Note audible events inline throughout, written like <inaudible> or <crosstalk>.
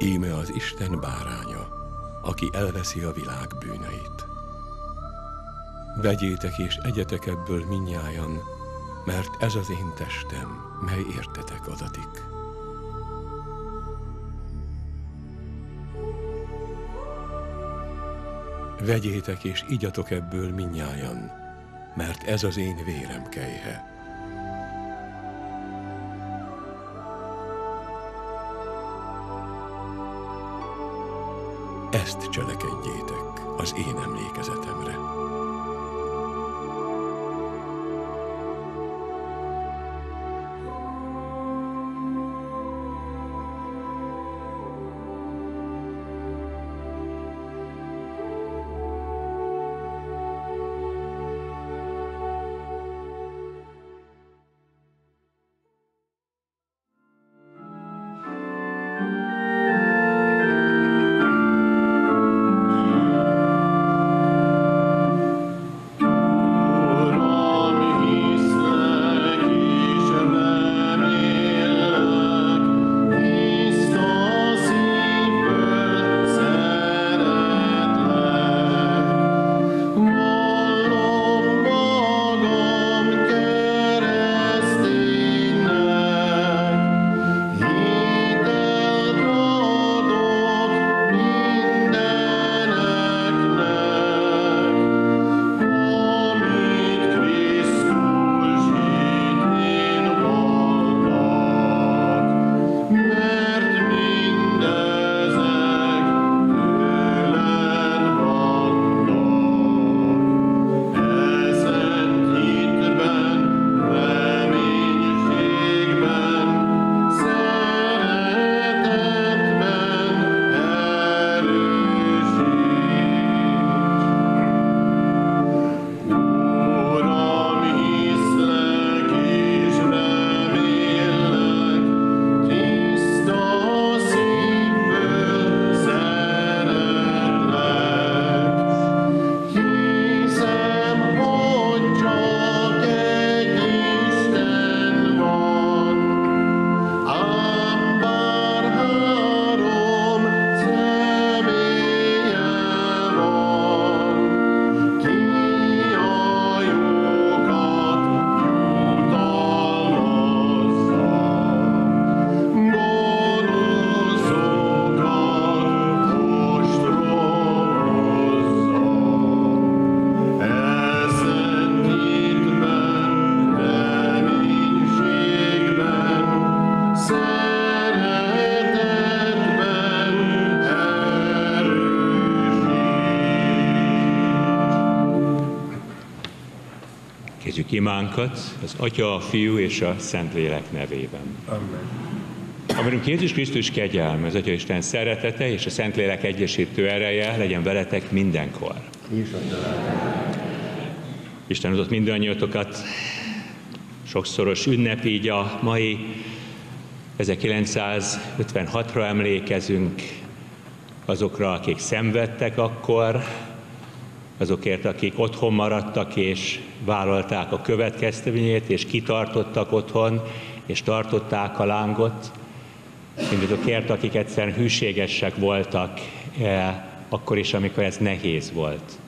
Íme az Isten báránya, aki elveszi a világ bűneit. Vegyétek és egyetek ebből minnyájan, mert ez az én testem, mely értetek adatik. Vegyétek és igyatok ebből minnyájan, mert ez az én vérem kejhe. Ezt cselekedjétek az én emlékezetemre. Imánkat az Atya, a Fiú és a Szentlélek nevében. Amen. Amerünk Jézus Krisztus kegyelme, az Atya Isten szeretete és a Szentlélek egyesítő ereje legyen veletek mindenkor. Isten adott mindannyiatokat sokszoros ünnep, így a mai 1956-ra emlékezünk azokra, akik szenvedtek akkor, azokért, akik otthon maradtak és vállalták a következtevényét, és kitartottak otthon, és tartották a lángot, mindazokért, akik egyszerűen hűségesek voltak, eh, akkor is, amikor ez nehéz volt.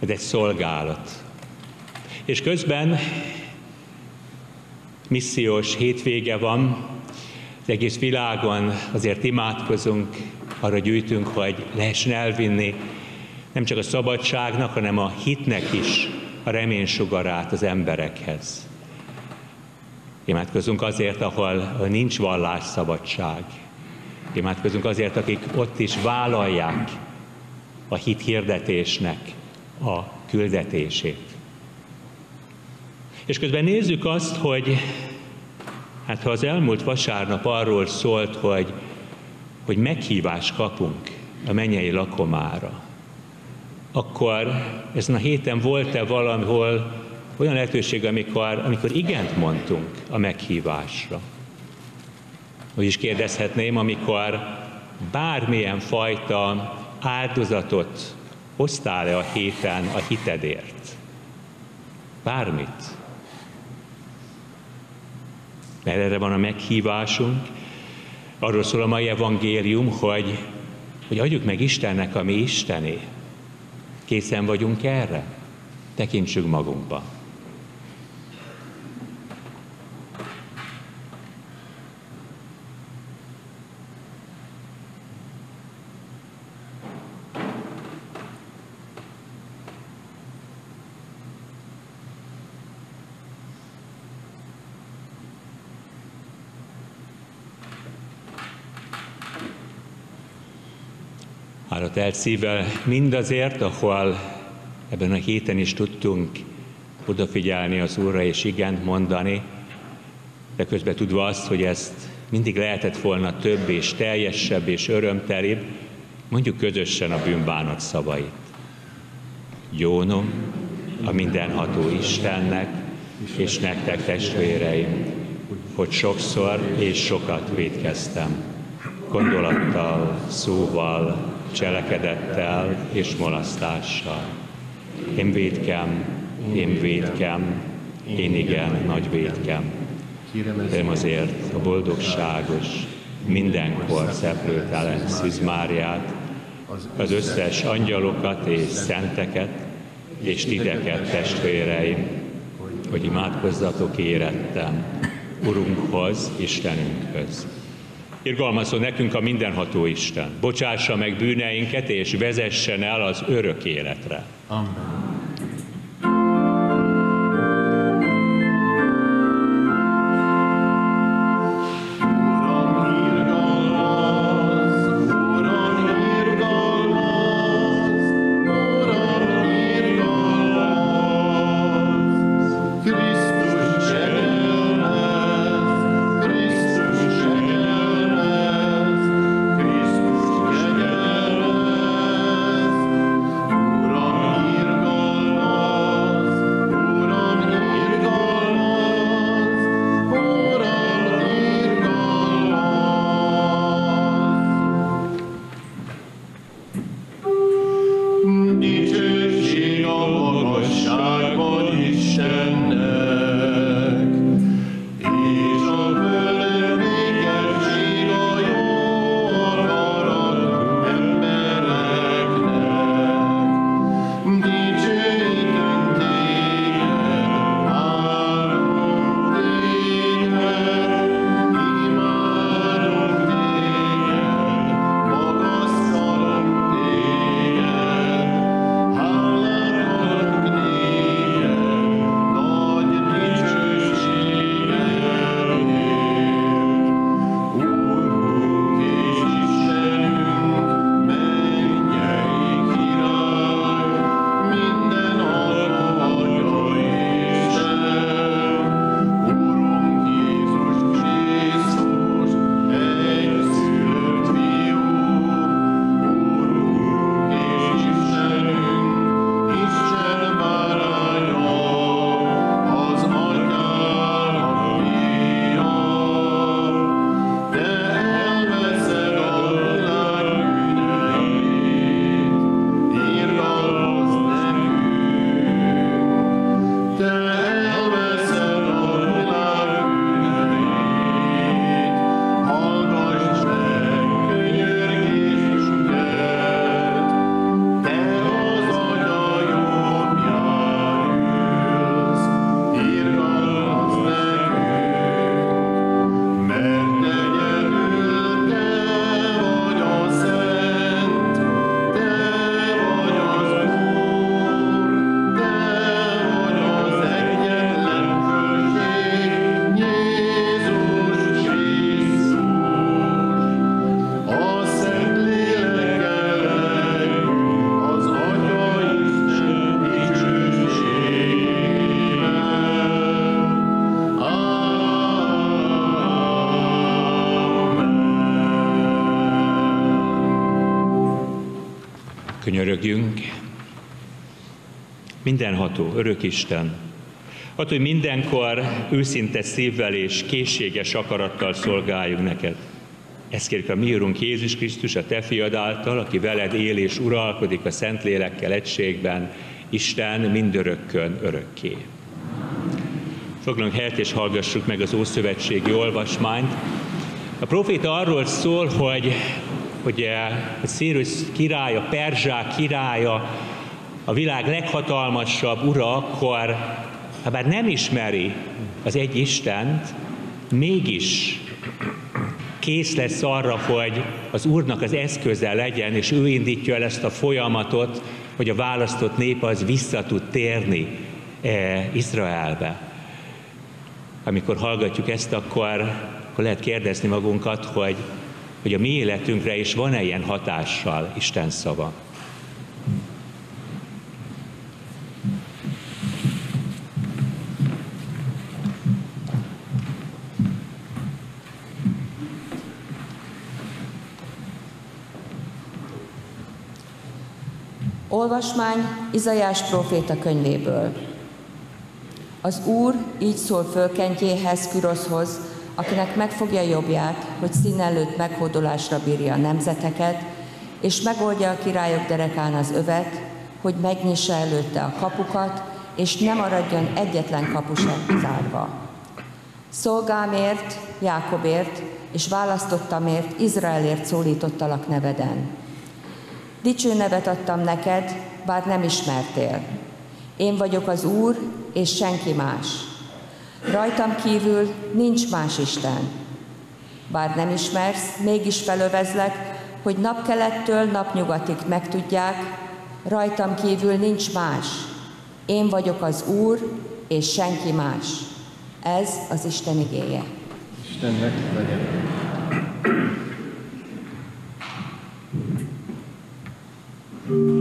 Ez egy szolgálat. És közben missziós hétvége van, az egész világon azért imádkozunk, arra gyűjtünk, hogy lehessen elvinni nem csak a szabadságnak, hanem a hitnek is a reménysugarát az emberekhez. Imádkozunk azért, ahol nincs vallásszabadság. Imádkozunk azért, akik ott is vállalják a hit hirdetésnek a küldetését. És közben nézzük azt, hogy hát ha az elmúlt vasárnap arról szólt, hogy, hogy meghívást kapunk a mennyei lakomára, akkor ezen a héten volt-e valahol olyan lehetőség, amikor, amikor igent mondtunk a meghívásra? Úgy is kérdezhetném, amikor bármilyen fajta áldozatot hoztál-e a héten a hitedért? Bármit. Mert erre van a meghívásunk, Arról szól a mai evangélium, hogy, hogy adjuk meg Istennek, ami Istené. Készen vagyunk erre? Tekintsünk magunkba. Telt szívvel mindazért, ahol ebben a héten is tudtunk odafigyelni az Úrra és igent mondani, de közben tudva azt, hogy ezt mindig lehetett volna több és teljesebb és örömtelibb, mondjuk közösen a bűnbánat szavait. Jónom a mindenható Istennek, és nektek testvéreim, hogy sokszor és sokat védkeztem, gondolattal, szóval, cselekedettel és molasztással. Én védkem, én védkem, én igen, nagy védkem. Kérem azért a boldogságos, mindenkor szeplőtelen Szűzmáriát, az összes angyalokat és szenteket, és titeket, testvéreim, hogy imádkozzatok érettem Urunkhoz, Istenünkhöz. Irgalmazó nekünk a mindenható Isten, bocsássa meg bűneinket és vezessen el az örök életre. Amen. Könyörögjünk. Mindenható, örök Isten, attól, hogy mindenkor őszinte szívvel és készséges akarattal szolgáljunk neked. Ezt kérjük a mi Urunk Jézus Krisztus, a Te fiad által, aki veled él és uralkodik a Szentlélekkel egységben, Isten mindörökkön örökké. Foglalunk helyet és hallgassuk meg az Ószövetségi olvasmányt, A proféta arról szól, hogy, hogy a Szírusz királya, Perzsák királya, a világ leghatalmasabb ura, akkor, ha bár nem ismeri az egy Istent, mégis kész lesz arra, hogy az Úrnak az eszköze legyen, és ő indítja el ezt a folyamatot, hogy a választott nép az vissza tud térni eh, Izraelbe. Amikor hallgatjuk ezt, akkor, akkor lehet kérdezni magunkat, hogy, hogy a mi életünkre is van-e ilyen hatással Isten szava. Olvasmány Izajás próféta könyvéből. Az Úr így szól fölkentjéhez, Küroszhoz, akinek megfogja jobbját, hogy szín előtt meghódolásra bírja a nemzeteket, és megoldja a királyok derekán az övet, hogy megnyissa előtte a kapukat, és nem maradjon egyetlen kapu sem zárva. Szolgámért, Jákobért, és választottamért, Izraelért szólítottalak neveden Dicső nevet adtam neked, bár nem ismertél. Én vagyok az Úr, és senki más. Rajtam kívül nincs más Isten. Bár nem ismersz, mégis felövezlek, hogy napkelettől napnyugatig megtudják, rajtam kívül nincs más. Én vagyok az Úr, és senki más. Ez az Isten igéje. Istennek legyen. Adjatok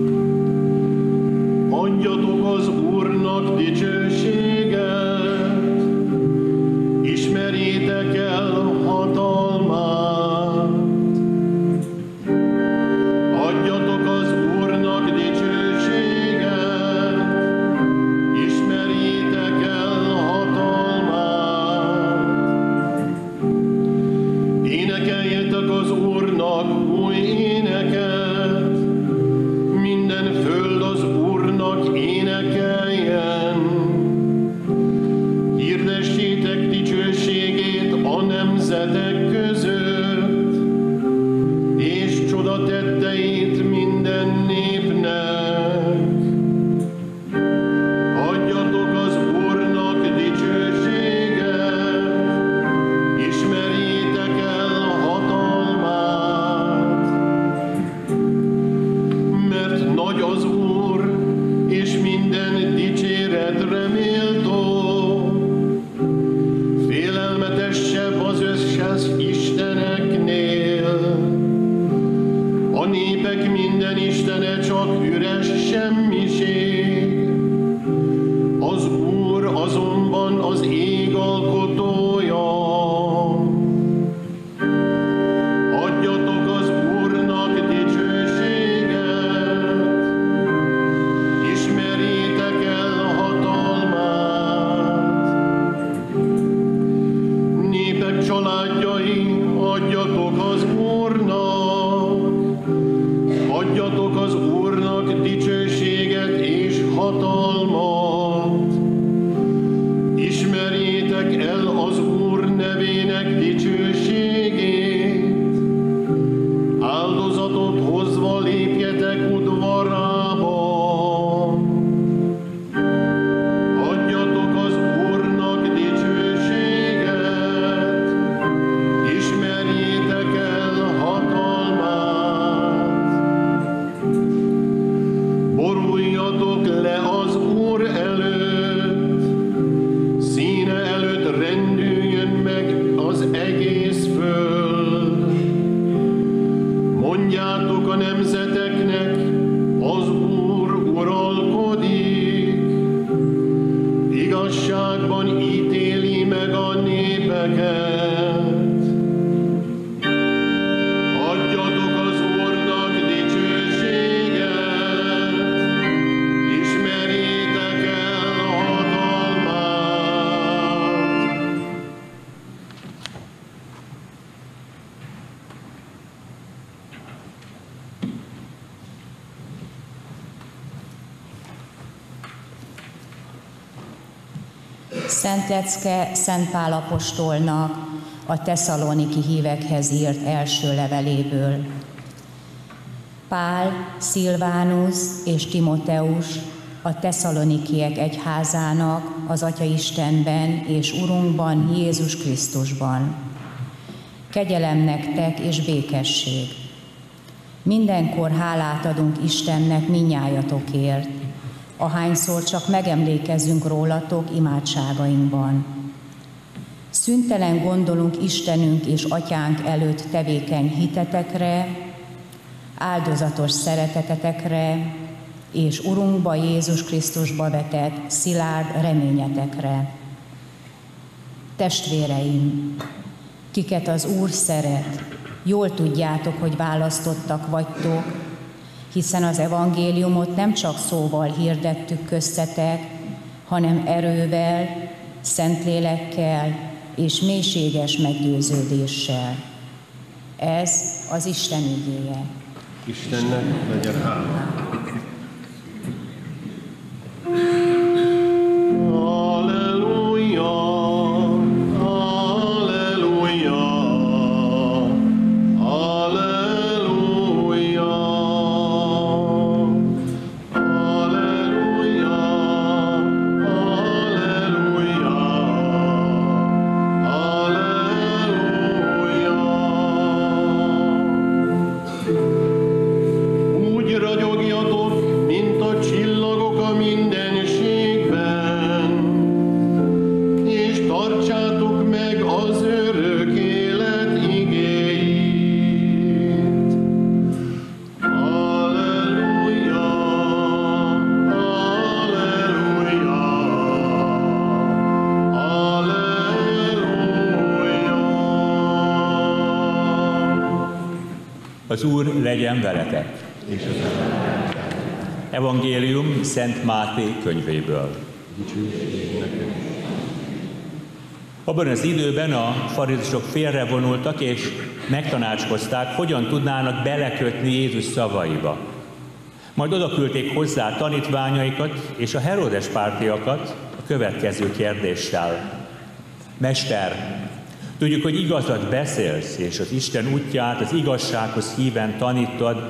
Lecke Szent Pál apostolnak, a tesszaloniki hívekhez írt első leveléből. Pál, Szilvánusz és Timoteus a tesszalonikiek egyházának az Atya Istenben és Urunkban Jézus Krisztusban. Kegyelem nektek és békesség. Mindenkor hálát adunk Istennek minnyájatokért, ahányszor csak megemlékezünk rólatok imádságainkban. Szüntelen gondolunk Istenünk és Atyánk előtt tevékeny hitetekre, áldozatos szeretetetekre és Urunkba Jézus Krisztusba vetett szilárd reményetekre. Testvéreim, kiket az Úr szeret, jól tudjátok, hogy választottak vagytok, hiszen az evangéliumot nem csak szóval hirdettük köztetek, hanem erővel, szentlélekkel és mélységes meggyőződéssel. Ez az Isten igéje. Istennek legyen hála. Az Úr legyen veletek. Evangélium Szent Máté könyvéből. Abban az időben a farizusok félrevonultak, és megtanácskozták, hogyan tudnának belekötni Jézus szavaiba. Majd oda küldték hozzá tanítványaikat és a Herodes pártiakat a következő kérdéssel. Mester, tudjuk, hogy igazat beszélsz, és az Isten útját az igazsághoz híven tanítod,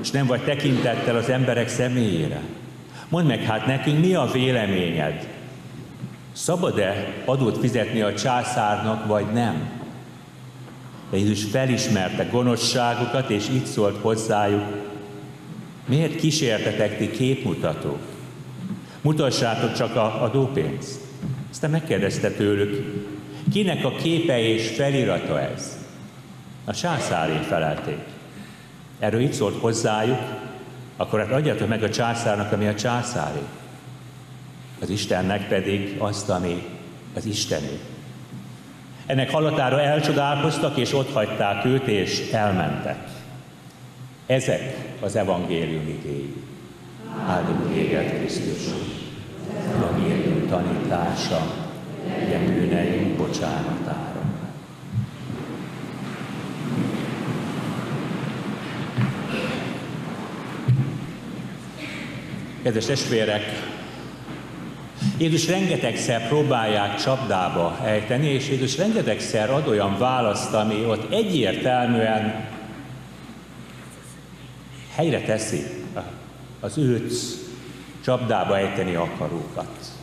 és nem vagy tekintettel az emberek személyére. Mondd meg hát nekünk, mi a véleményed? Szabad-e adót fizetni a császárnak, vagy nem? De Jézus felismerte gonoszságukat, és így szólt hozzájuk, miért kísértetek ti képmutatók? Mutassátok csak a adópénzt. Aztán megkérdezte tőlük, kinek a képe és felirata ez? A császáré felelték. Erről így szólt hozzájuk, akkor hát adjátok meg a császárnak, ami a császáré. Az Istennek pedig azt, ami az Istené. Ennek hallatára elcsodálkoztak, és ott hagyták őt, és elmentek. Ezek az evangélium igéi. Áldunk téged, Krisztus! Evangélium tanítása, legyen bűneink bocsánatára. Kedves testvérek, Jézus rengetegszer próbálják csapdába ejteni, és Jézus rengetegszer ad olyan választ, ami ott egyértelműen helyre teszi az őt csapdába ejteni akarókat.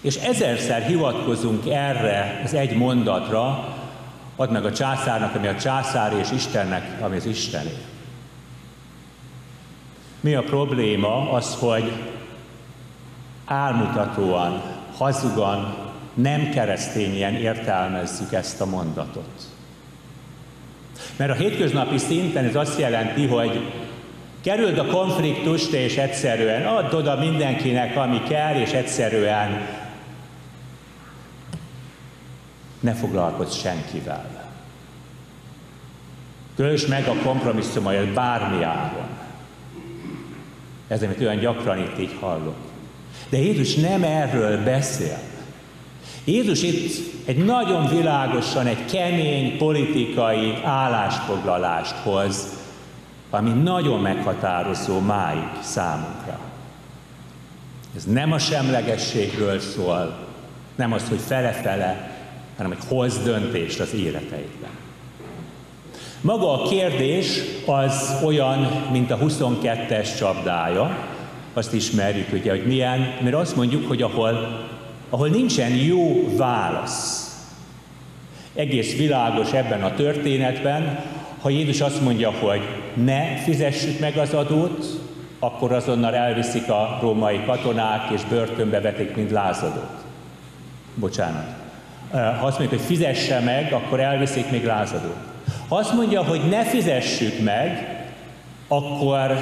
És ezerszer hivatkozunk erre az egy mondatra, add meg a császárnak, ami a császár, és Istennek, ami az Istené. Mi a probléma? Az, hogy álmutatóan, hazugan, nem keresztényen értelmezzük ezt a mondatot. Mert a hétköznapi szinten ez azt jelenti, hogy kerüld a konfliktust, és egyszerűen add oda mindenkinek, ami kell, és egyszerűen ne foglalkozz senkivel. Töltsd meg a kompromisszumait bármi áron. Ez, amit olyan gyakran itt így hallok. De Jézus nem erről beszél. Jézus itt egy nagyon világosan, egy kemény politikai állásfoglalást hoz, ami nagyon meghatározó máig számunkra. Ez nem a semlegességről szól, nem az, hogy fele-fele, hanem hogy hoz döntést az életeidben. Maga a kérdés az olyan, mint a 22-es csapdája, azt ismerjük ugye, hogy milyen, mert azt mondjuk, hogy ahol, ahol nincsen jó válasz, egész világos ebben a történetben, ha Jézus azt mondja, hogy ne fizessük meg az adót, akkor azonnal elviszik a római katonák, és börtönbe vetik, mint lázadót. Bocsánat. Ha azt mondjuk, hogy fizesse meg, akkor elviszik még lázadót. Ha azt mondja, hogy ne fizessük meg, akkor,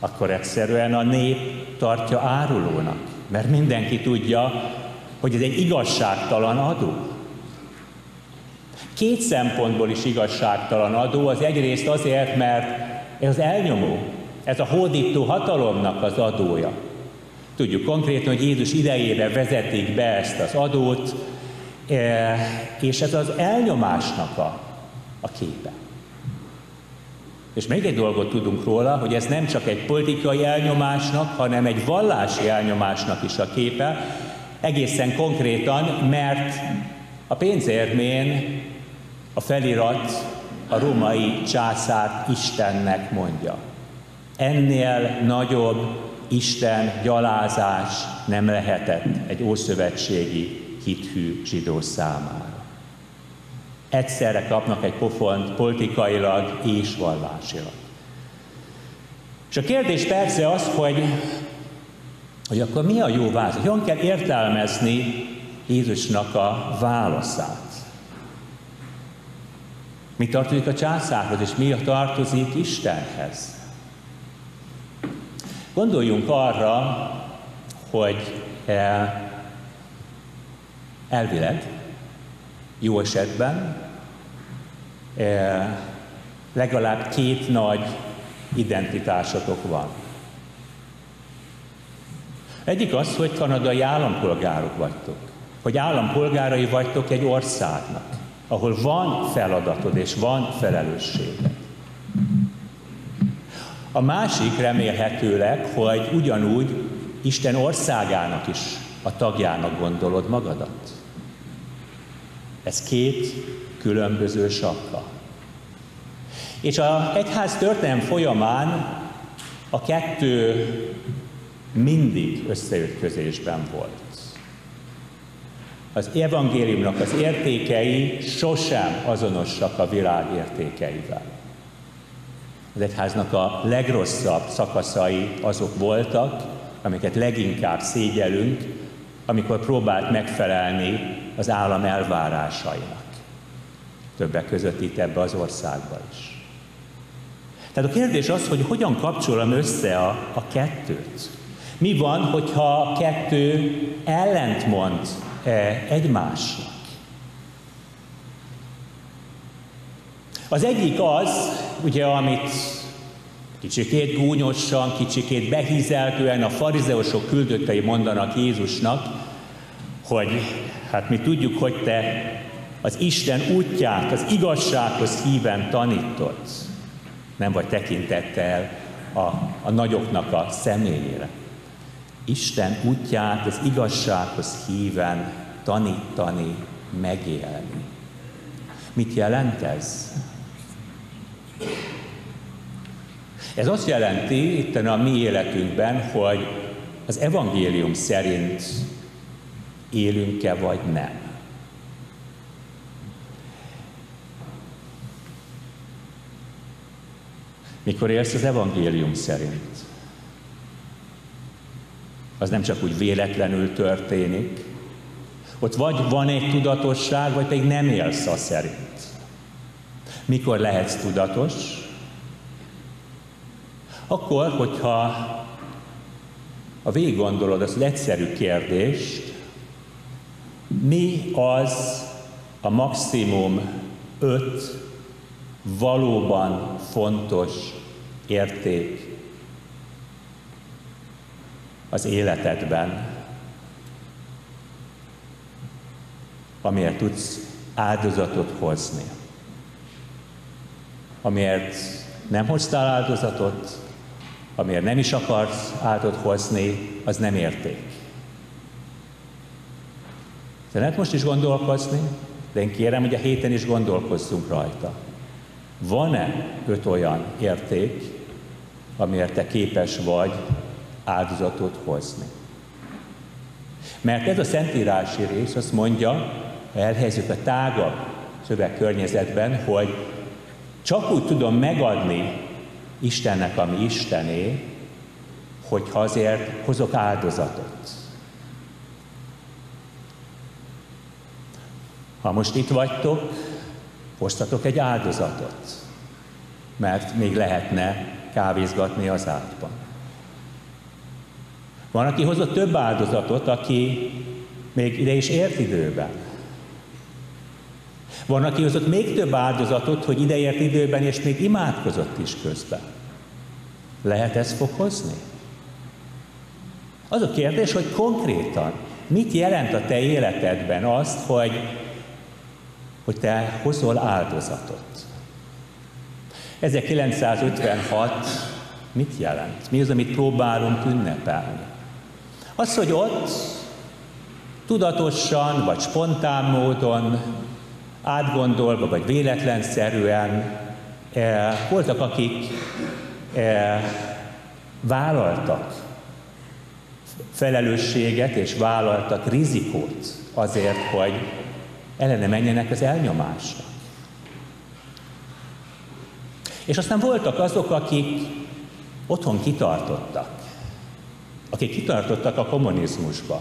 akkor egyszerűen a nép tartja árulónak. Mert mindenki tudja, hogy ez egy igazságtalan adó. Két szempontból is igazságtalan adó. Az egyrészt azért, mert ez elnyomó, ez a hódító hatalomnak az adója. Tudjuk konkrétan, hogy Jézus idejére vezetik be ezt az adót, és ez az elnyomásnak a, a képe. És még egy dolgot tudunk róla, hogy ez nem csak egy politikai elnyomásnak, hanem egy vallási elnyomásnak is a képe, egészen konkrétan, mert a pénzérmén a felirat a római császár Istennek mondja. Ennél nagyobb Isten gyalázás nem lehetett egy ószövetségi hithű zsidó számára. Egyszerre kapnak egy pofont politikailag és vallásilag. És a kérdés persze az, hogy, hogy akkor mi a jó válasz? Hogyan kell értelmezni Jézusnak a válaszát? Mi tartozik a császárhoz, és mi tartozik Istenhez? Gondoljunk arra, hogy eh, elvileg, jó esetben, eh, legalább két nagy identitásotok van. Egyik az, hogy kanadai állampolgárok vagytok, hogy állampolgárai vagytok egy országnak, ahol van feladatod és van felelősséged. A másik remélhetőleg, hogy ugyanúgy Isten országának is a tagjának gondolod magadat. Ez két különböző sakka. És a egyház történelem folyamán a kettő mindig összeütközésben volt. Az evangéliumnak az értékei sosem azonosak a világ értékeivel. Az egyháznak a legrosszabb szakaszai azok voltak, amiket leginkább szégyelünk, amikor próbált megfelelni az állam elvárásainak. Többek között itt ebbe az országba is. Tehát a kérdés az, hogy hogyan kapcsolom össze a, a kettőt. Mi van, hogyha a kettő ellentmond e, egymásnak? Az egyik az, ugye, amit kicsikét gúnyosan, kicsikét behízeltően a farizeusok küldöttei mondanak Jézusnak, hogy hát mi tudjuk, hogy te az Isten útját, az igazsághoz híven tanítod. Nem vagy tekintettel a, a nagyoknak a személyére. Isten útját az igazsághoz híven tanítani, megélni. Mit jelent ez? Ez azt jelenti itt a mi életünkben, hogy az evangélium szerint élünk-e vagy nem. Mikor élsz az evangélium szerint, az nem csak úgy véletlenül történik, ott vagy van egy tudatosság, vagy pedig nem élsz a szerint. Mikor lehetsz tudatos? Akkor, hogyha a végig gondolod az egyszerű kérdést, mi az a maximum öt valóban fontos érték az életedben, amiért tudsz áldozatot hozni. Amiért nem hoztál áldozatot, amiért nem is akarsz áldozatot hozni, az nem érték. Lehet most is gondolkozni, de én kérem, hogy a héten is gondolkozzunk rajta. Van-e öt olyan érték, amiért te képes vagy áldozatot hozni? Mert ez a szentírási rész azt mondja, ha elhelyezzük a tágabb szövegkörnyezetben, hogy csak úgy tudom megadni Istennek, ami Istené, hogyha azért hozok áldozatot. Ha most itt vagytok, hoztatok egy áldozatot, mert még lehetne kávézgatni az átban. Van, aki hozott több áldozatot, aki még ide is ért időben. Van, aki hozott még több áldozatot, hogy ideért időben, és még imádkozott is közben. Lehet ezt fokozni? Az a kérdés, hogy konkrétan mit jelent a te életedben azt, hogy, hogy te hozol áldozatot. 1956 mit jelent? Mi az, amit próbálunk ünnepelni? Az, hogy ott tudatosan vagy spontán módon, átgondolva vagy véletlenszerűen eh, voltak, akik eh, vállaltak felelősséget és vállaltak rizikót azért, hogy ellene menjenek az elnyomásnak. És aztán voltak azok, akik otthon kitartottak, akik kitartottak a kommunizmusba,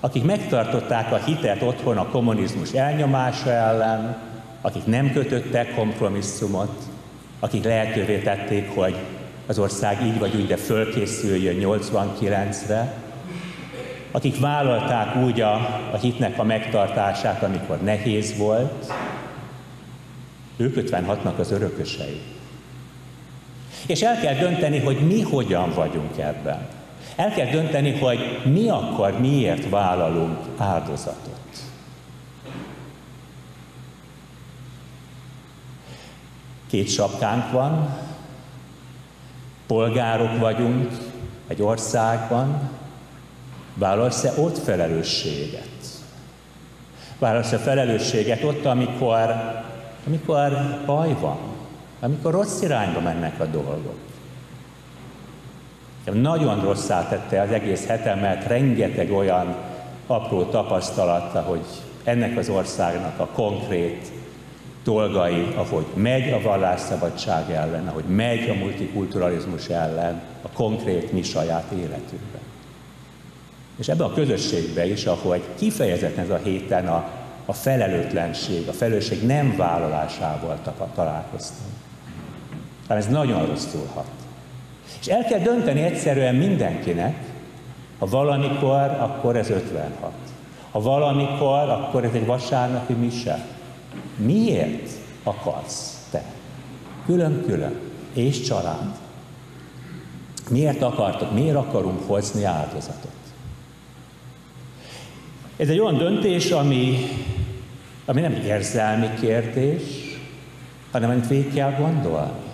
akik megtartották a hitet otthon a kommunizmus elnyomása ellen, akik nem kötöttek kompromisszumot, akik lehetővé tették, hogy az ország így vagy úgy, de fölkészüljön 89-re, akik vállalták úgy a, a hitnek a megtartását, amikor nehéz volt, ők 56-nak az örökösei. És el kell dönteni, hogy mi hogyan vagyunk ebben. El kell dönteni, hogy mi akkor miért vállalunk áldozatot. Két sapkánk van, polgárok vagyunk egy országban, vállalsz-e ott felelősséget? Vállalsz-e felelősséget ott, amikor, amikor baj van, amikor rossz irányba mennek a dolgok? Nagyon rosszá tette az egész hetemet, rengeteg olyan apró tapasztalata, hogy ennek az országnak a konkrét dolgai, ahogy megy a vallásszabadság ellen, ahogy megy a multikulturalizmus ellen, a konkrét mi saját életünkben. És ebben a közösségben is, ahogy kifejezetten ez a héten a, a felelőtlenség, a felelősség nem vállalásával találkoztam. Tehát ez nagyon rosszul hat. És el kell dönteni egyszerűen mindenkinek, ha valamikor, akkor ez 56. Ha valamikor, akkor ez egy vasárnapi mise. Miért akarsz te? Külön-külön, és család. Miért akartok, miért akarunk hozni áldozatot? Ez egy olyan döntés, ami, ami nem érzelmi kérdés, hanem amit végig kell gondolni.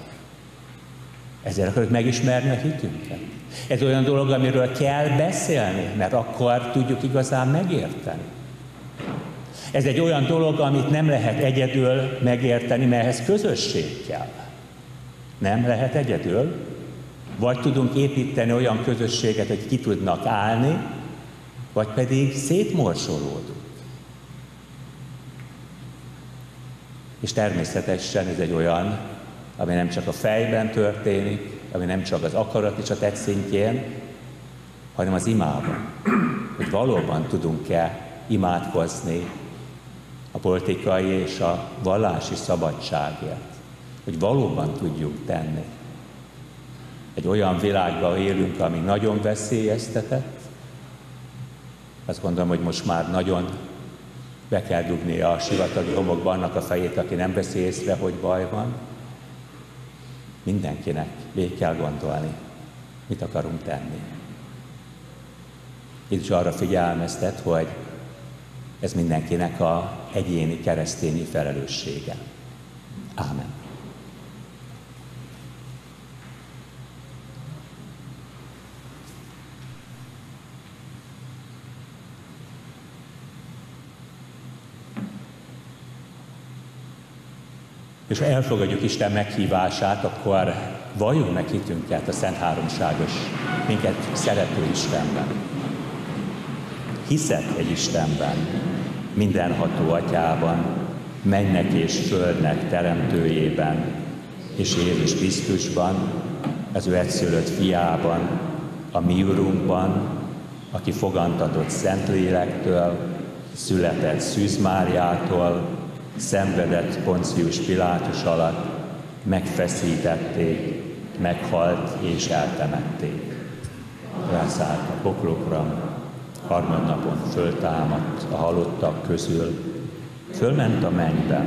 Ezért akarjuk megismerni a hitünket. Ez olyan dolog, amiről kell beszélni, mert akkor tudjuk igazán megérteni. Ez egy olyan dolog, amit nem lehet egyedül megérteni, mert ehhez közösség kell. Nem lehet egyedül. Vagy tudunk építeni olyan közösséget, hogy ki tudnak állni, vagy pedig szétmorsolódunk. És természetesen ez egy olyan, ami nem csak a fejben történik, ami nem csak az akarat és a tett szintjén, hanem az imában. Hogy valóban tudunk-e imádkozni a politikai és a vallási szabadságért. Hogy valóban tudjuk tenni. Egy olyan világban élünk, ami nagyon veszélyeztetett. Azt gondolom, hogy most már nagyon be kell dugni a sivatagi homokba annak a fejét, aki nem veszi észre, hogy baj van. Mindenkinek végig kell gondolni, mit akarunk tenni. Is arra figyelmeztet, hogy ez mindenkinek a egyéni keresztényi felelőssége. Ámen. És ha elfogadjuk Isten meghívását, akkor valljunk meg hitünket a Szent Háromságos, minket szerető Istenben. Hiszek egy Istenben, mindenható atyában, mennek és földnek teremtőjében, és Jézus Krisztusban, az ő egyszülött fiában, a mi Urunkban, aki fogantatott Szentlélektől, született Szűz Máriától, szenvedett Poncius Pilátus alatt, megfeszítették, meghalt és eltemették. Rászállt a poklokra, harmadnapon föltámadt a halottak közül, fölment a mennybe,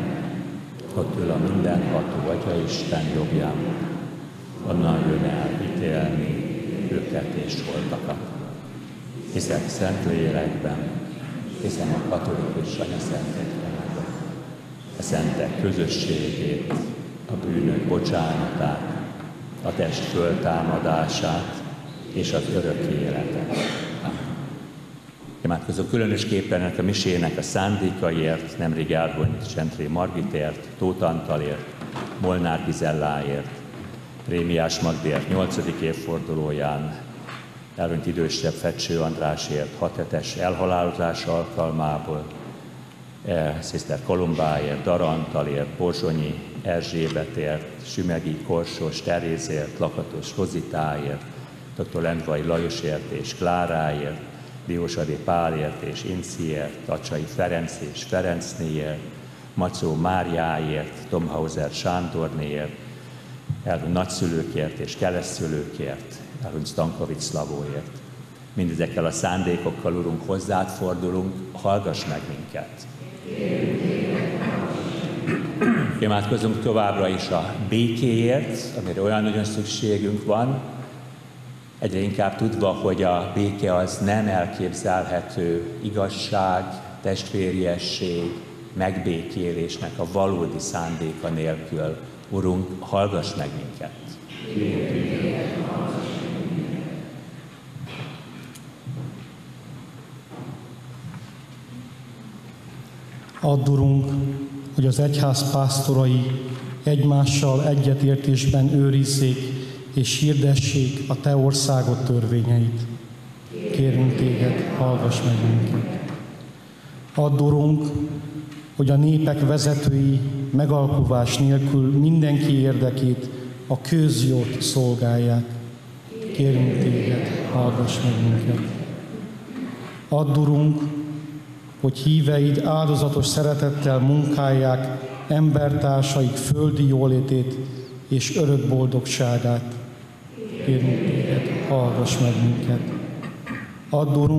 ott ül a mindenható Atya Isten jobbján, onnan jön el ítélni őket és holtakat. Hiszek szent lélekben, hiszem a katolikus anya szentekben, a szentek közösségét, a bűnök bocsánatát, a test föltámadását és az örök életet. Imádkozok különösképpen ennek a misének a szándékaiért, nemrég elhunyt Sentré Margitért, Tóth Antalért, Molnár Gizelláért, Rémiás Magdért 8. évfordulóján, elhunyt idősebb Fecső Andrásért, 6 hetes elhalálozás alkalmából, Sziszter Kolumbáért, Darantalért, Borzsonyi Erzsébetért, Sümegi Korsos Terézért, Lakatos Rozitáért, dr. Lendvai Lajosért és Kláráért, Diósadi Pálért és Inciért, Tacsai Ferenc és Ferencnéért, Macó Máriáért, Tomhauser Sándornéért, elhunyt nagyszülőkért és keresztszülőkért, elhunyt Stankovics Szlavóért. Mindezekkel a szándékokkal, Urunk, hozzád fordulunk, hallgass meg minket. <clears throat> Imádkozunk továbbra is a békéért, amire olyan nagyon szükségünk van, egyre inkább tudva, hogy a béke az nem elképzelhető igazság, testvériesség, megbékélésnek a valódi szándéka nélkül. Urunk, hallgass meg minket! Add, Urunk, hogy az egyház pásztorai egymással egyetértésben őrizzék és hirdessék a Te országod törvényeit. Kérünk Téged, hallgass meg minket. Add, Urunk, hogy a népek vezetői megalkuvás nélkül mindenki érdekét, a közjót szolgálják. Kérünk Téged, hallgass meg minket. Add, Urunk, hogy híveid áldozatos szeretettel munkálják embertársaik földi jólétét és örök boldogságát. Kérünk téged, hallgass meg minket. Add,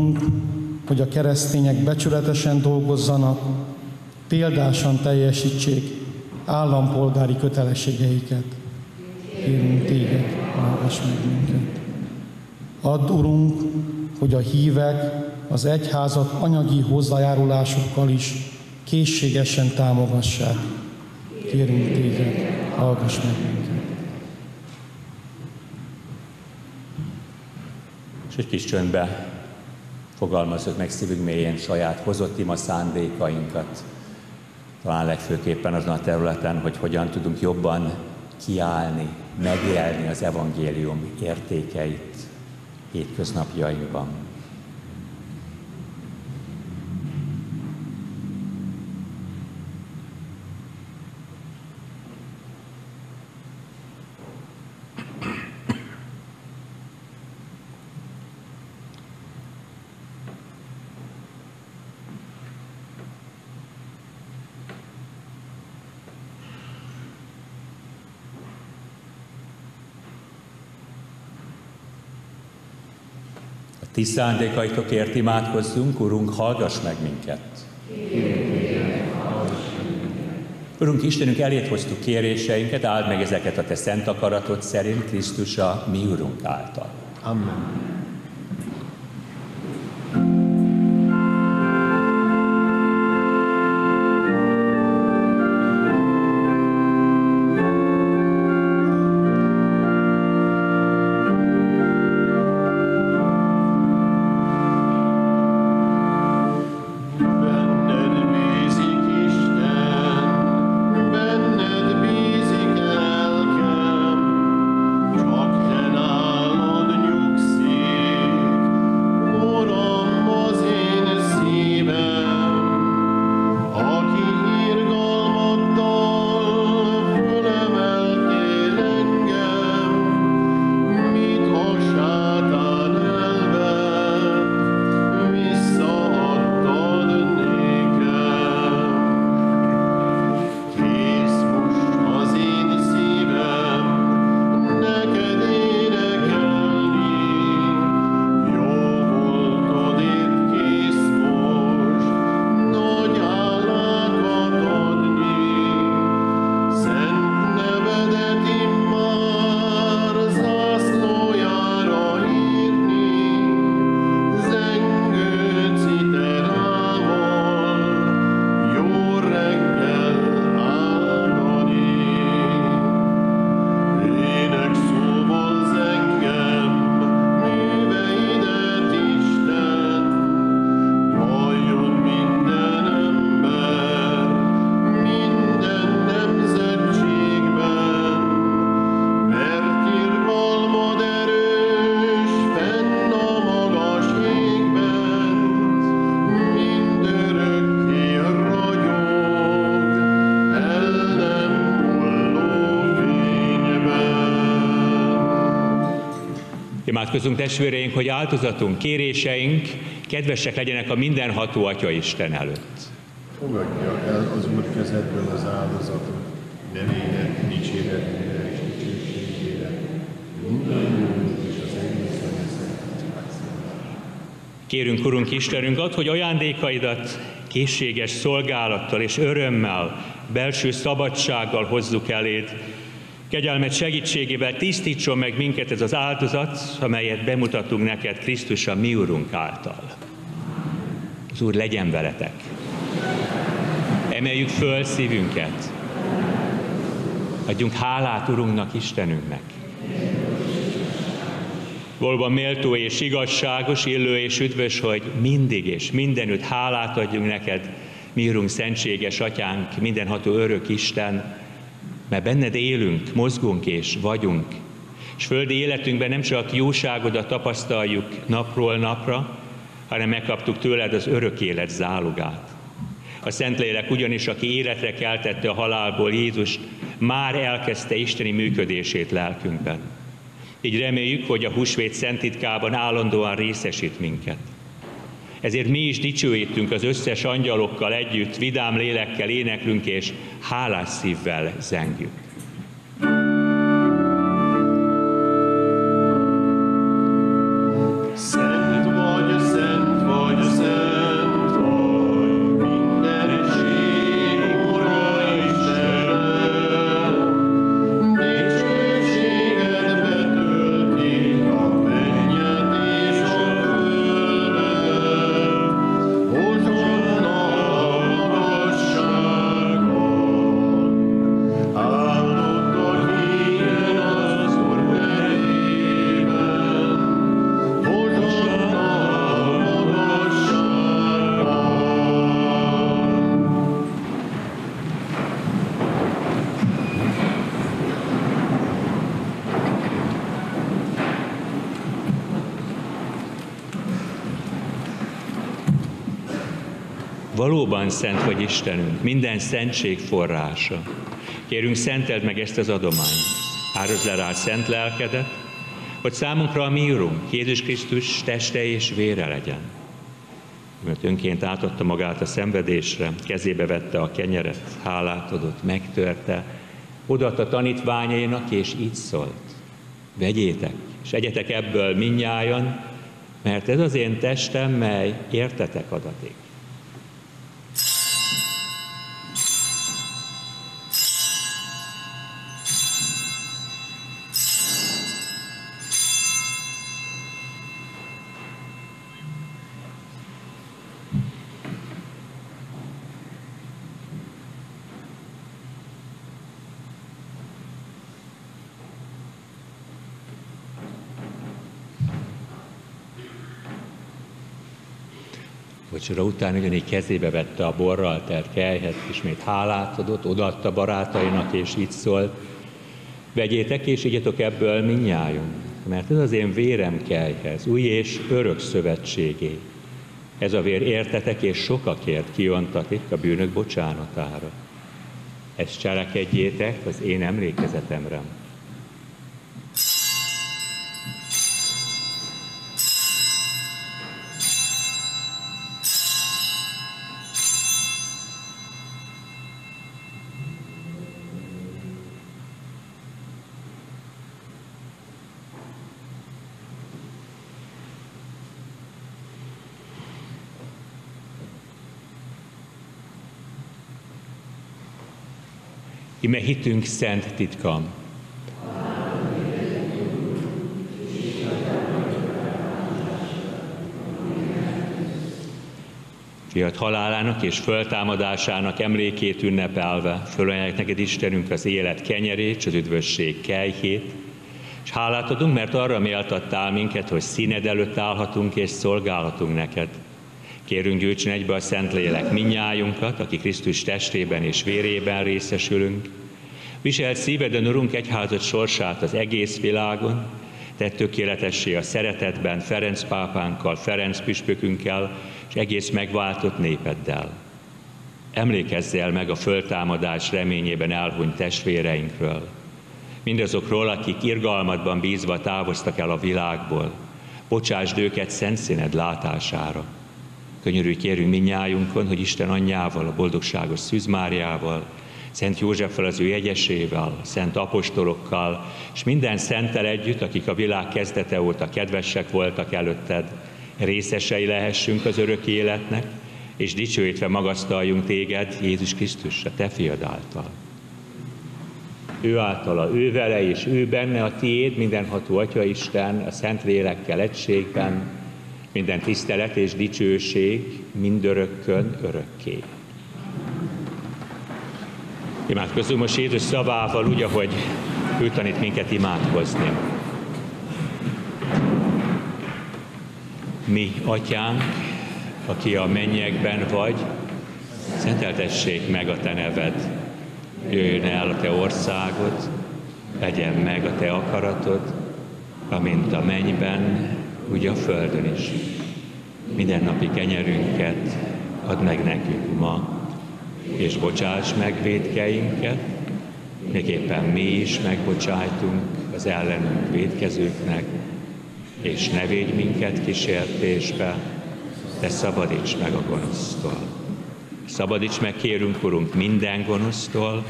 hogy a keresztények becsületesen dolgozzanak, példásan teljesítsék állampolgári kötelességeiket. Kérünk téged, hallgass meg minket. Add, Urunk, hogy a hívek az egyházat anyagi hozzájárulásokkal is készségesen támogassák. Kérünk téged, hallgass meg minket. És egy kis csöndbe fogalmazzuk meg szívünk mélyén saját hozott ima szándékainkat, talán legfőképpen azon a területen, hogy hogyan tudunk jobban kiállni, megélni az evangélium értékeit hétköznapjainkban. Ti szándékaitokért imádkozzunk, Urunk, hallgass meg minket. Urunk Istenünk, elét hoztuk kéréseinket, áld meg ezeket a Te szent akaratod szerint Krisztus a mi Urunk által. Amen. Imádkozunk testvéreink, hogy áldozatunk, kéréseink kedvesek legyenek a mindenható Atya Isten előtt. Fogadja el az Úr kezedből az áldozatot, nevének dicséretére és dicsőségére, mindannyiunk és az egész Kérünk, Urunk Istenünk, ad, hogy ajándékaidat készséges szolgálattal és örömmel, belső szabadsággal hozzuk eléd. Kegyelmet segítségével tisztítson meg minket ez az áldozat, amelyet bemutatunk neked Krisztus a mi Urunk által. Az Úr legyen veletek. Emeljük föl szívünket. Adjunk hálát Urunknak, Istenünknek. Valóban méltó és igazságos, illő és üdvös, hogy mindig és mindenütt hálát adjunk neked, mi Urunk, szentséges Atyánk, mindenható örök Isten, mert benned élünk, mozgunk és vagyunk, és földi életünkben nem csak jóságodat tapasztaljuk napról napra, hanem megkaptuk tőled az örök élet zálogát. A Szentlélek ugyanis, aki életre keltette a halálból Jézust, már elkezdte isteni működését lelkünkben. Így reméljük, hogy a húsvét szentitkában állandóan részesít minket. Ezért mi is dicsőítünk az összes angyalokkal együtt, vidám lélekkel éneklünk és hálás szívvel zengjük. Valóban szent vagy Istenünk, minden szentség forrása. Kérünk, szenteld meg ezt az adományt. Árazd le rá szent lelkedet, hogy számunkra a mi Urunk, Jézus Krisztus teste és vére legyen. Mert önként átadta magát a szenvedésre, kezébe vette a kenyeret, hálát adott, megtörte, odaadta tanítványainak, és így szólt. Vegyétek, és egyetek ebből minnyájan, mert ez az én testem, mely értetek adatik. Vacsora után ugyanígy kezébe vette a borral telt kelyhet, ismét hálát adott, odaadta barátainak, és így szólt, vegyétek és igyatok ebből minnyájunk, mert ez az én vérem kelyhez, új és örök szövetségé. Ez a vér értetek és sokakért kiontatik a bűnök bocsánatára. Ezt cselekedjétek az én emlékezetemre. Ime hitünk szent titkam. Fiat halálának és föltámadásának emlékét ünnepelve, fölajánlják neked Istenünk az élet kenyerét, és az üdvösség kejhét, és hálát adunk, mert arra méltattál minket, hogy színed előtt állhatunk és szolgálhatunk neked. Kérünk gyűjtsen egybe a Szentlélek minnyájunkat, aki Krisztus testében és vérében részesülünk. Viselt szíveden, Urunk, egyházat sorsát az egész világon, tett tökéletessé a szeretetben Ferenc pápánkkal, Ferenc püspökünkkel, és egész megváltott népeddel. Emlékezz el meg a föltámadás reményében elhunyt testvéreinkről. mindazokról, akik irgalmatban bízva távoztak el a világból. Bocsásd őket szent színed látására. Könyörülj kérünk minnyájunkon, hogy Isten anyjával, a boldogságos Szűz Máriával, Szent Józseffel, az ő jegyesével, szent apostolokkal, és minden szentel együtt, akik a világ kezdete óta kedvesek voltak előtted, részesei lehessünk az örök életnek, és dicsőítve magasztaljunk téged, Jézus Krisztus, a te fiad által. Ő általa, ő vele és ő benne a tiéd, mindenható Atya Isten, a Szent Lélekkel egységben, minden tisztelet és dicsőség mindörökkön örökké. Imádkozzunk most Jézus szavával úgy, ahogy ő tanít minket imádkozni. Mi, Atyánk, aki a mennyekben vagy, szenteltessék meg a Te neved. Jöjjön el a Te országod, legyen meg a Te akaratod, amint a mennyben, úgy a földön is. Minden napi kenyerünket add meg nekünk ma, és bocsáss meg védkeinket, még éppen mi is megbocsájtunk az ellenünk védkezőknek, és ne védj minket kísértésbe, de szabadíts meg a gonosztól. Szabadíts meg, kérünk, Urunk, minden gonosztól,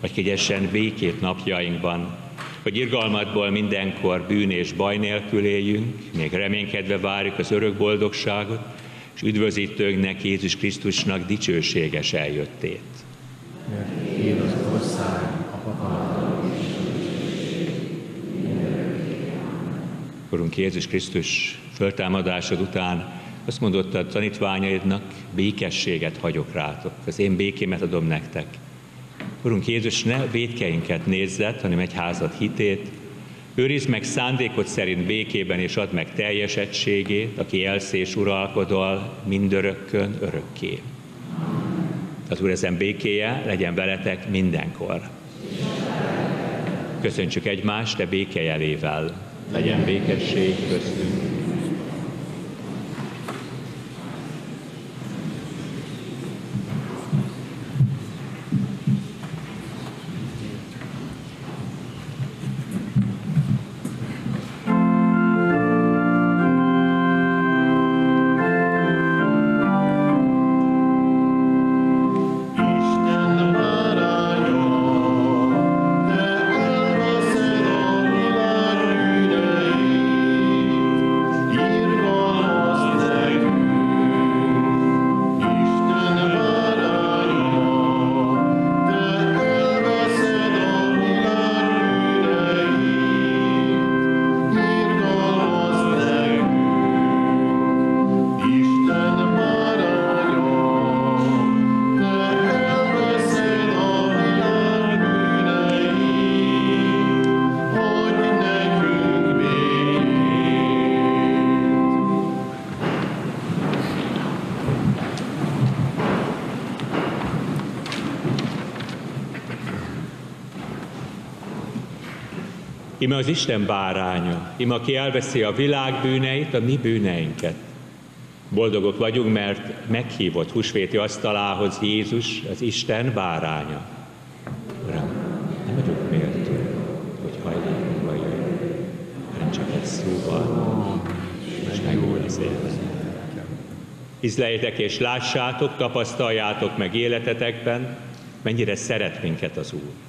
hogy kegyessen békét napjainkban, hogy irgalmadból mindenkor bűn és baj nélkül éljünk, még reménykedve várjuk az örök boldogságot, és üdvözítőnknek Jézus Krisztusnak dicsőséges eljöttét. Mert az ország, a hatalom, Urunk Jézus Krisztus föltámadásod után azt mondott a tanítványaidnak, békességet hagyok rátok, az én békémet adom nektek. Urunk Jézus, ne védkeinket nézzet, hanem egy házat hitét, őrizd meg szándékot szerint békében, és add meg teljes egységét, aki elszés uralkodol mindörökkön örökké. Az Úr ezen békéje legyen veletek mindenkor. Köszöntsük egymást, de békejelével legyen békesség köztünk. Az Isten báránya, ime aki elveszi a világ bűneit, a mi bűneinket. Boldogok vagyunk, mert meghívott húsvéti asztalához Jézus, az Isten báránya. Uram, nem vagyok méltó, hogy hajlékunkba jöjj, hanem csak egy szóval, és megúr az élet. Ízlejétek és lássátok, tapasztaljátok meg életetekben, mennyire szeret minket az Úr.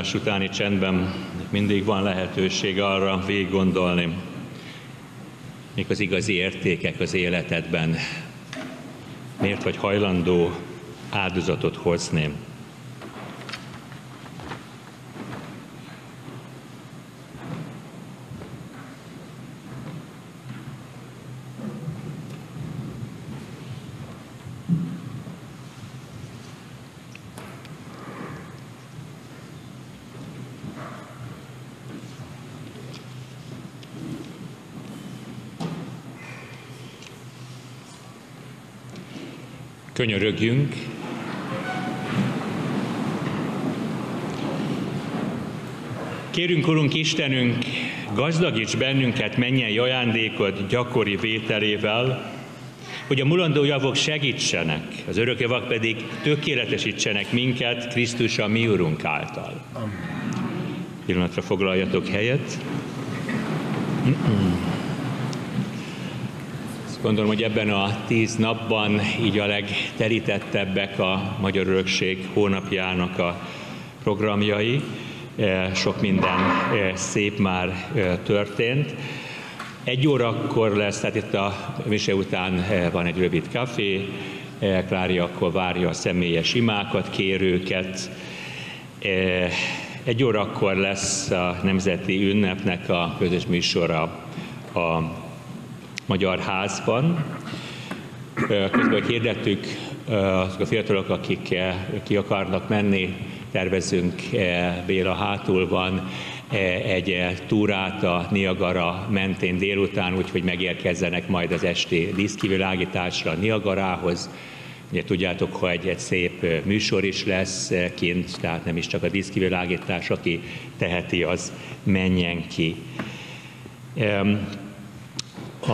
Áldozás utáni csendben mindig van lehetőség arra végig gondolni, mik az igazi értékek az életedben, miért vagy hajlandó áldozatot hozni. Könyörögjünk. Kérünk, Urunk Istenünk, gazdagíts bennünket mennyei ajándékod gyakori vételével, hogy a mulandó javok segítsenek, az örök javak pedig tökéletesítsenek minket Krisztus a mi Urunk által. Pillanatra foglaljatok helyet. Mm-mm. Gondolom, hogy ebben a tíz napban így a legterítettebbek a Magyar Örökség hónapjának a programjai. E, sok minden e, szép már e, történt. Egy órakor lesz, tehát itt a mise után van egy rövid kafé, Klári akkor várja a személyes imákat, kérőket. Egy órakor lesz a Nemzeti Ünnepnek a közös műsora a Magyar Házban. Közben hirdettük azok a fiatalok, akik ki akarnak menni, tervezünk Béla hátul van egy túrát a Niagara mentén délután, úgyhogy megérkezzenek majd az esti díszkivilágításra Niagarához. Ugye tudjátok, hogy egy szép műsor is lesz kint, tehát nem is csak a díszkivilágítás, aki teheti, az menjen ki. A,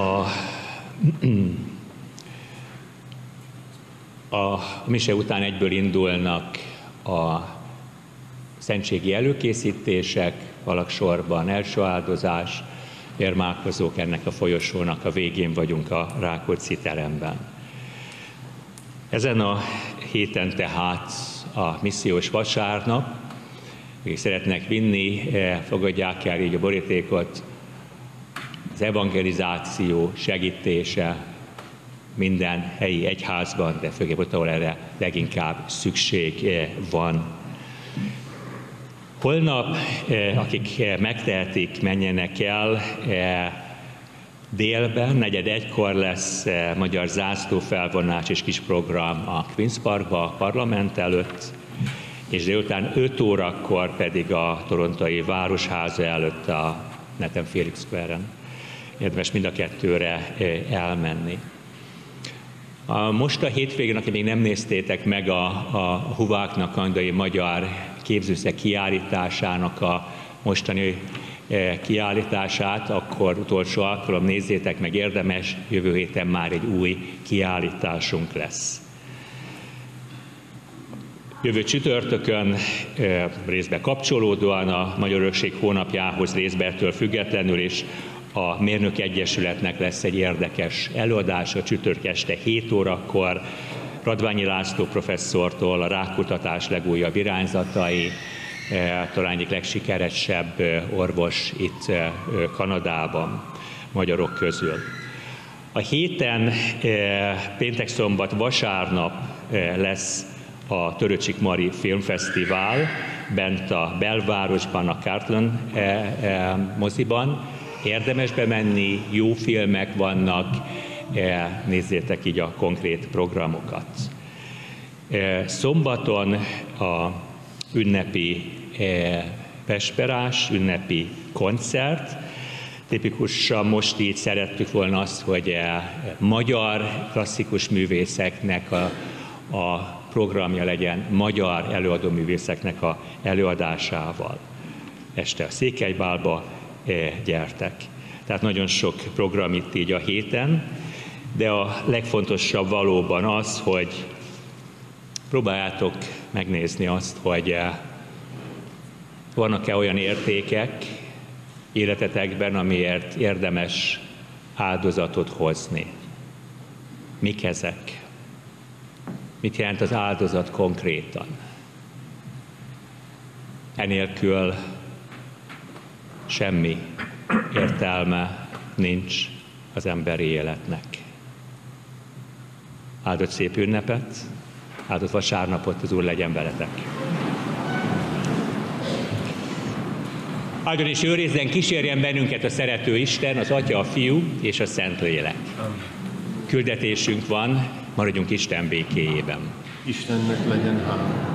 a mise után egyből indulnak a szentségi előkészítések, alaksorban első áldozás, érmálkozók ennek a folyosónak a végén vagyunk a Rákóczi teremben. Ezen a héten tehát a missziós vasárnap, akik szeretnek vinni, eh, fogadják el így a borítékot, az evangelizáció segítése minden helyi egyházban, de főképp ott, ahol erre leginkább szükség eh, van. Holnap, eh, akik eh, megtehetik, menjenek el, délben, negyed egykor lesz magyar zászlófelvonás és kis program a Queen's Parkba, a parlament előtt, és délután 5 órakor pedig a torontai városháza előtt a Netem Felix Square-en érdemes mind a kettőre elmenni. A most a hétvégén, aki még nem néztétek meg a, a Huváknak, Andai Magyar képzőszeg kiállításának a mostani kiállítását, akkor utolsó alkalom nézzétek meg, érdemes, jövő héten már egy új kiállításunk lesz. Jövő csütörtökön részbe kapcsolódóan a Magyar Örökség hónapjához részbertől függetlenül is a Mérnök Egyesületnek lesz egy érdekes előadása csütörtök este 7 órakor, Radványi László professzortól a rákutatás legújabb irányzatai, talán egyik legsikeresebb orvos itt Kanadában, magyarok közül. A héten péntek, szombat, vasárnap lesz a Töröcsik Mari Filmfesztivál bent a belvárosban, a Cartland moziban. Érdemes bemenni, jó filmek vannak, nézzétek így a konkrét programokat. Szombaton a ünnepi vesperás, ünnepi koncert, Tipikusan most így szerettük volna azt, hogy magyar klasszikus művészeknek a, a programja legyen, magyar előadóművészeknek a előadásával. Este a Székelybálba gyertek. Tehát nagyon sok program itt így a héten, de a legfontosabb valóban az, hogy próbáljátok megnézni azt, hogy eh, vannak-e olyan értékek életetekben, amiért érdemes áldozatot hozni. Mik ezek? Mit jelent az áldozat konkrétan? Enélkül semmi értelme nincs az emberi életnek. Áldott szép ünnepet, áldott vasárnapot, az Úr legyen veletek. Áldjon és őrizzen, kísérjen bennünket a szerető Isten, az Atya, a Fiú és a Szentlélek. Küldetésünk van, maradjunk Isten békéjében. Istennek legyen hála.